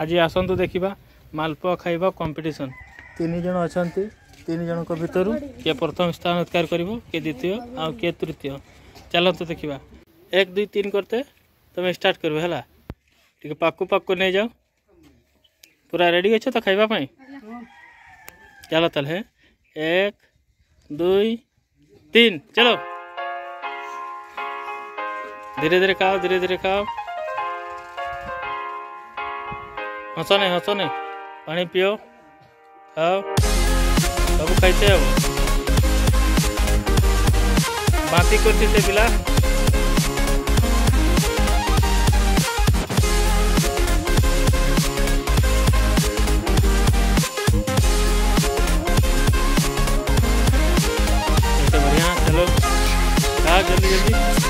आज आसतु देखा मालप खाइबा कंपिटिशन तीन जन अच्छा तीन जन भितर किए प्रथम स्थान अधिकार करिवो किए द्वितीय तृतीय चलत देखा एक दुई तीन करते तुम स्टार्ट कर नहीं जाओ पूरा रेडी अच्छ तो खाईपाई चल तेल एक दुई तीन चलो धीरे धीरे खाओ धीरे धीरे खाओ હસો ને હસો ને પાણી પીઓ ખાઓ ସବୁ ଖାଇଛେ ଆଉ ବାନ୍ତି କରିଛି ସେ ପିଲା बढ़िया चलो आ जल्दी जल्दी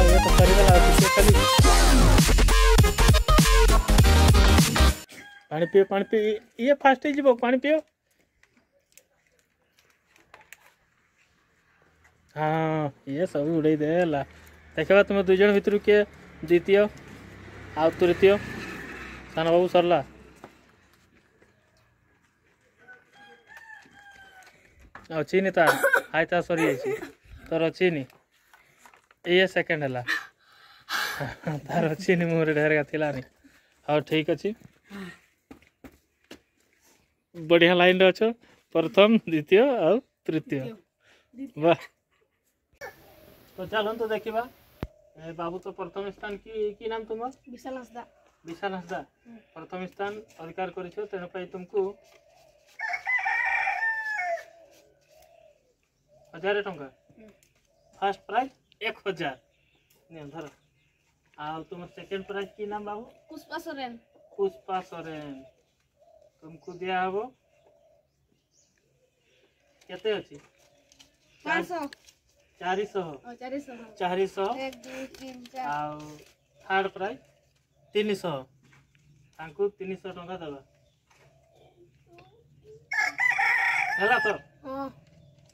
पानी पियो पानी पियो ये फास्ट ही पानी पियो हाँ ये सब उड़े देला देखा तुम दुज जन भितर किए द्वितीय आ सान बाबू सरला अच्छी तार हाई तार सरी जाइए तोर अच्छी ये सेकेंड है ତାର ଅଛି ନି ମୁହଁରେ ଢେରକା ଥିଲାନି ହଉ ଠିକ୍ ଅଛି ବଢ଼ିଆ ଲାଇନ୍ରେ ଅଛ ପ୍ରଥମ ଦ୍ୱିତୀୟ ଆଉ ତୃତୀୟ ବା ତ ଚାଲନ୍ତୁ ଦେଖିବା ବାବୁ ତ ପ୍ରଥମ ସ୍ଥାନ କି କି ନାମ ତୁମ ବିଶାଲ ହସଦା ବିଶାଲ ହସଦା ପ୍ରଥମ ସ୍ଥାନ ଅଧିକାର କରିଛ ତେଣୁ ପାଇଁ ତୁମକୁ ହଜାରେ ଟଙ୍କା ଫାର୍ଷ୍ଟ ପ୍ରାଇଜ୍ ଏକ ହଜାର ନିଅ ଧର और तुम सेकंड प्राइज की नाम बाबू पुष्पा सोरेन पुष्पा सोरेन तुमको दिया हम केते अछि 400 थर्ड प्राइस 300 तांको तो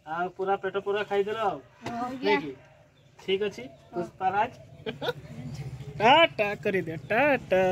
आ पूरा पेट पूरा खाइ देलो ठीक अछि पुष्पराज ટાટા કરી દે ટાટા